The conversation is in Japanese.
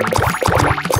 きたきた!